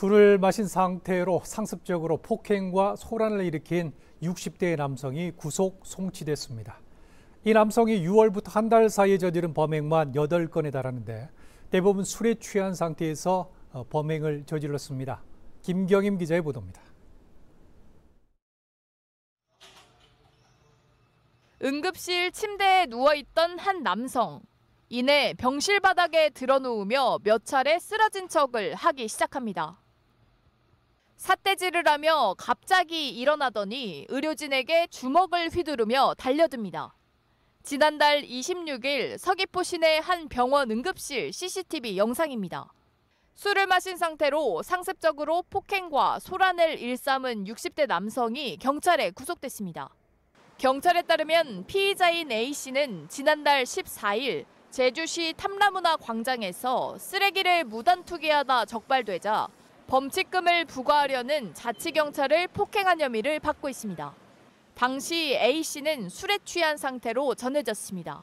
술을 마신 상태로 상습적으로 폭행과 소란을 일으킨 60대의 남성이 구속 송치됐습니다. 이 남성이 6월부터 한 달 사이에 저지른 범행만 8건에 달하는데 대부분 술에 취한 상태에서 어, 범행을 저질렀습니다. 김경임 기자의 보도입니다. 응급실 침대에 누워있던 한 남성. 이내 병실 바닥에 드러누우며 몇 차례 쓰러진 척을 하기 시작합니다. 삿대질을 하며 갑자기 일어나더니 의료진에게 주먹을 휘두르며 달려듭니다. 지난달 26일 서귀포 시내 한 병원 응급실 CCTV 영상입니다. 술을 마신 상태로 상습적으로 폭행과 소란을 일삼은 60대 남성이 경찰에 구속됐습니다. 경찰에 따르면 피의자인 A씨는 지난달 14일 제주시 탐라문화 광장에서 쓰레기를 무단 투기하다 적발되자 범칙금을 부과하려는 자치경찰을 폭행한 혐의를 받고 있습니다. 당시 A씨는 술에 취한 상태로 전해졌습니다.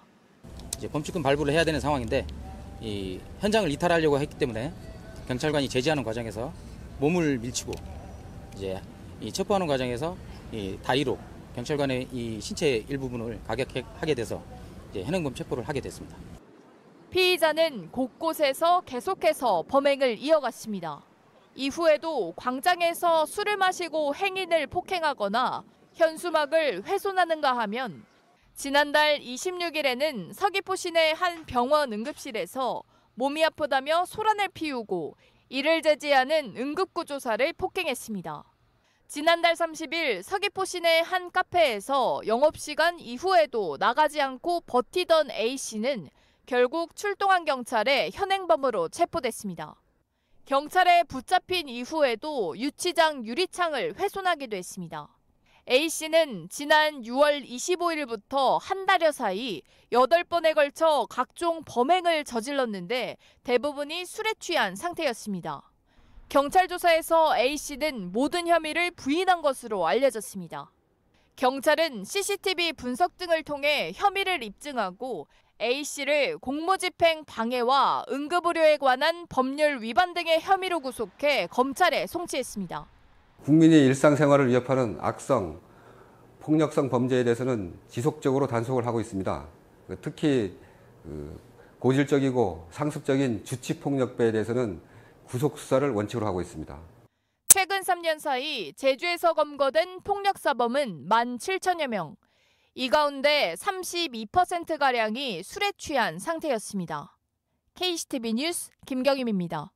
이제 범칙금 발부를 해야 되는 상황인데 이 현장을 이탈하려고 했기 때문에 경찰관이 제지하는 과정에서 몸을 밀치고 이제 이 첩보하는 과정에서 이 다이로 경찰관의 이 신체 일부분을 가격하게 돼서 이제 현행범 체포를 하게 됐습니다. 피의자는 곳곳에서 계속해서 범행을 이어갔습니다. 이후에도 광장에서 술을 마시고 행인을 폭행하거나 현수막을 훼손하는가 하면 지난달 26일에는 서귀포 시내 한 병원 응급실에서 몸이 아프다며 소란을 피우고 이를 제지하는 응급구조사를 폭행했습니다. 지난달 30일 서귀포 시내 한 카페에서 영업시간 이후에도 나가지 않고 버티던 A씨는 결국 출동한 경찰에 현행범으로 체포됐습니다. 경찰에 붙잡힌 이후에도 유치장 유리창을 훼손하기도 했습니다. A씨는 지난 6월 25일부터 한 달여 사이 8번에 걸쳐 각종 범행을 저질렀는데 대부분이 술에 취한 상태였습니다. 경찰 조사에서 A씨는 모든 혐의를 부인한 것으로 알려졌습니다. 경찰은 CCTV 분석 등을 통해 혐의를 입증하고 A씨를 공무집행 방해와 응급의료에 관한 법률 위반 등의 혐의로 구속해 검찰에 송치했습니다. 국민의 일상생활을 위협하는 악성, 폭력성 범죄에 대해서는 지속적으로 단속을 하고 있습니다. 특히 그 고질적이고 상습적인 주치폭력배에 대해서는 구속수사를 원칙으로 하고 있습니다. 최근 3년 사이 제주에서 검거된 폭력사범은 1만 7천여 명. 이 가운데 32%가량이 술에 취한 상태였습니다. KCTV 뉴스 김경임입니다.